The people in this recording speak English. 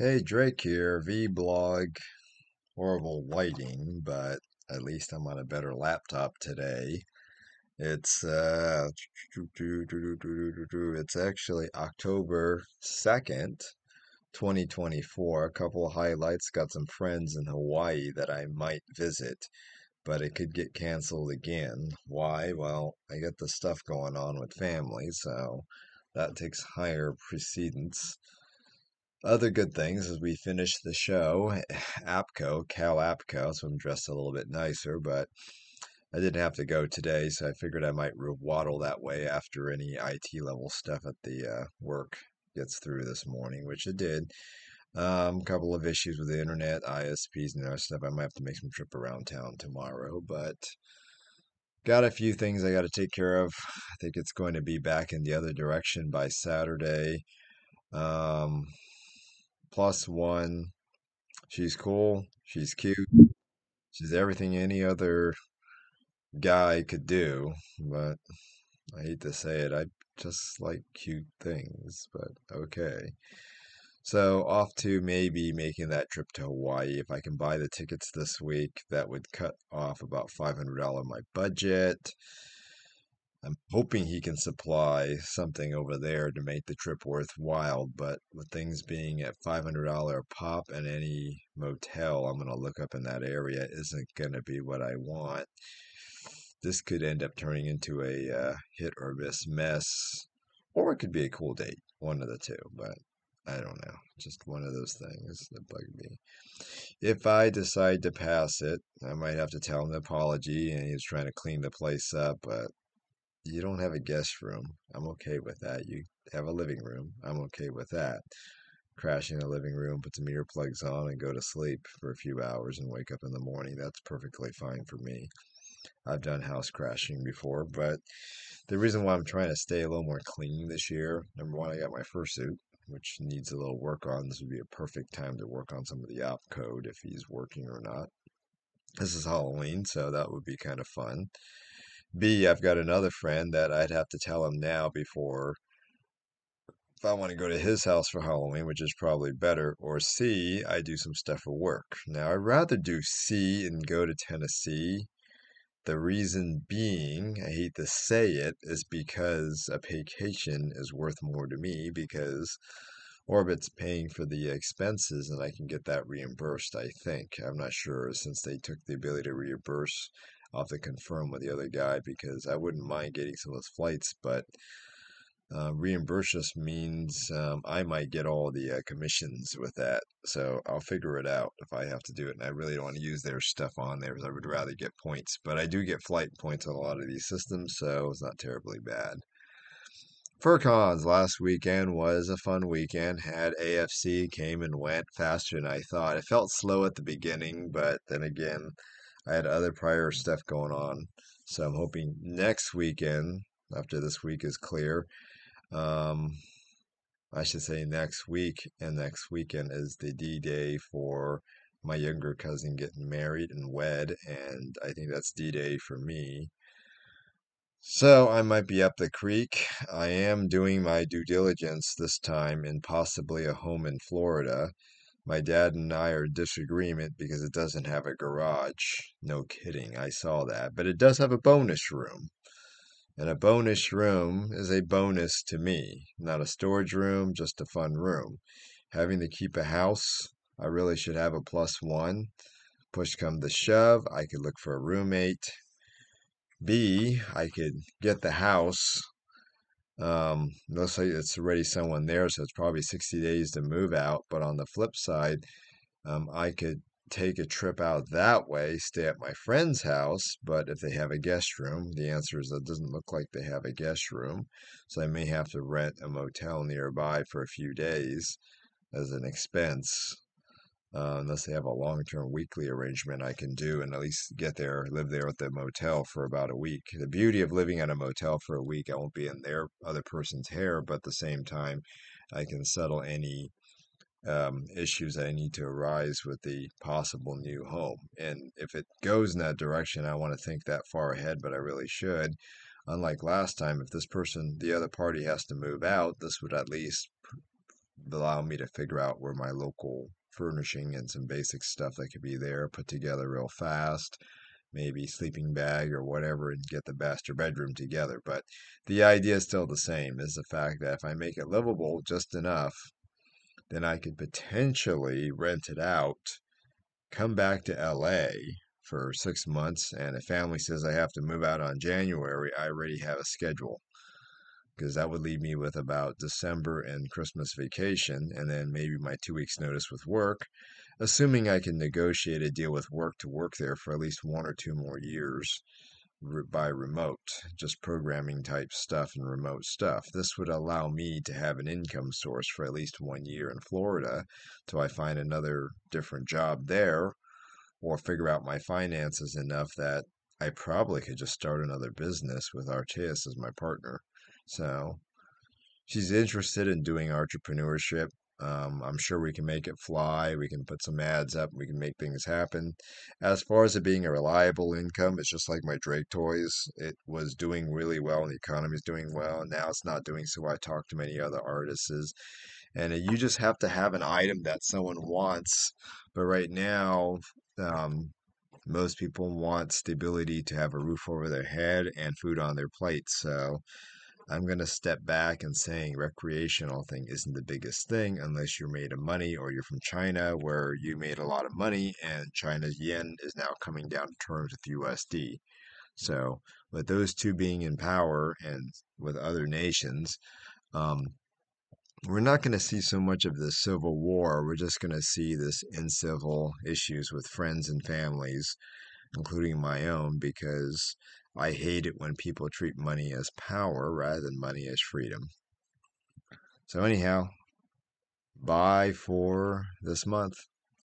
Hey, Drake here, vlog. Horrible lighting, but at least I'm on a better laptop today. It's uh it's actually October 2nd, 2024. A couple of highlights, got some friends in Hawaii that I might visit, but it could get canceled again. Why? Well, I got the stuff going on with family, so that takes higher precedence. Other good things as we finish the show, APCO, Cal APCO, so I'm dressed a little bit nicer, but I didn't have to go today, so I figured I might waddle that way after any IT level stuff at the uh, work gets through this morning, which it did. A um, couple of issues with the internet, ISPs, and other stuff. I might have to make some trip around town tomorrow, but got a few things I got to take care of. I think it's going to be back in the other direction by Saturday. Um, plus one. She's cool. She's cute. She's everything any other guy could do. But I hate to say it, I just like cute things. But okay. So off to maybe making that trip to Hawaii. If I can buy the tickets this week, that would cut off about $500 my budget. I'm hoping he can supply something over there to make the trip worthwhile, but with things being at $500 a pop and any motel I'm going to look up in that area isn't going to be what I want. This could end up turning into a uh, hit or miss mess, or it could be a cool date, one of the two, but I don't know. Just one of those things that bug me. If I decide to pass it, I might have to tell him an apology and he's trying to clean the place up, but you don't have a guest room. I'm okay with that. You have a living room. I'm okay with that. Crash in the living room, put some earplugs on, and go to sleep for a few hours and wake up in the morning. That's perfectly fine for me. I've done house crashing before, but the reason why I'm trying to stay a little more clean this year, number one, I got my fursuit, which needs a little work on. This would be a perfect time to work on some of the op code if he's working or not. This is Halloween, so that would be kind of fun. B, I've got another friend that I'd have to tell him now before if I want to go to his house for Halloween, which is probably better, or C, I do some stuff for work. Now, I'd rather do C and go to Tennessee. The reason being, I hate to say it, is because a vacation is worth more to me because Orbit's paying for the expenses and I can get that reimbursed, I think. I'm not sure since they took the ability to reimburse Have to confirm with the other guy because I wouldn't mind getting some of those flights, but uh, reimburse us means um, I might get all the uh, commissions with that. So I'll figure it out if I have to do it. And I really don't want to use their stuff on there because I would rather get points. But I do get flight points on a lot of these systems, so it's not terribly bad. FurCons last weekend was a fun weekend. Had AFC came and went faster than I thought. It felt slow at the beginning, but then again, I had other prior stuff going on. So I'm hoping next weekend, after this week is clear, um, I should say next week and next weekend is the D Day for my younger cousin getting married and wed, and I think that's D Day for me. So I might be up the creek. I am doing my due diligence this time in possibly a home in Florida. My dad and I are in disagreement because it doesn't have a garage. No kidding, I saw that. But it does have a bonus room. And a bonus room is a bonus to me. Not a storage room, just a fun room. Having to keep a house, I really should have a plus one. Push come to shove, I could look for a roommate. B, I could get the house um, looks like it's already someone there, so it's probably 60 days to move out. But on the flip side, um, I could take a trip out that way, stay at my friend's house. But if they have a guest room, the answer is that doesn't look like they have a guest room. So I may have to rent a motel nearby for a few days as an expense uh, unless they have a long term weekly arrangement I can do and at least get there, live there at the motel for about a week. The beauty of living at a motel for a week, I won't be in their other person's hair, but at the same time, I can settle any um, issues that I need to arise with the possible new home. And if it goes in that direction, I want to think that far ahead, but I really should. Unlike last time, if this person, the other party has to move out, this would at least allow me to figure out where my local furnishing and some basic stuff that could be there put together real fast maybe sleeping bag or whatever and get the master bedroom together. But the idea is still the same is the fact that if i make it livable just enough then i could potentially rent it out come back to la for six months and if family says i have to move out on january i already have a schedule because that would leave me with about December and Christmas vacation, and then maybe my two weeks' notice with work, assuming I can negotiate a deal with work to work there for at least one or two more years by remote, just programming type stuff and remote stuff. This would allow me to have an income source for at least one year in Florida till I find another different job there or figure out my finances enough that I probably could just start another business with Arteas as my partner. So she's interested in doing entrepreneurship. Um, I'm sure we can make it fly. We can put some ads up. We can make things happen. As far as it being a reliable income, it's just like my Drake toys. It was doing really well, and the economy is doing well. And now it's not doing so. I talked to many other artists, and you just have to have an item that someone wants. But right now, um, most people want stability to have a roof over their head and food on their plate. So I'm going to step back and saying recreational thing isn't the biggest thing unless you're made of money or you're from China where you made a lot of money and China's yen is now coming down to terms with USD. So with those two being in power and with other nations, um, we're not going to see so much of the civil war. We're just going to see this incivil issues with friends and families, including my own, because I hate it when people treat money as power rather than money as freedom. So, anyhow, bye for this month.